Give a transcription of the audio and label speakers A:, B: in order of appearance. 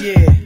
A: Yeah.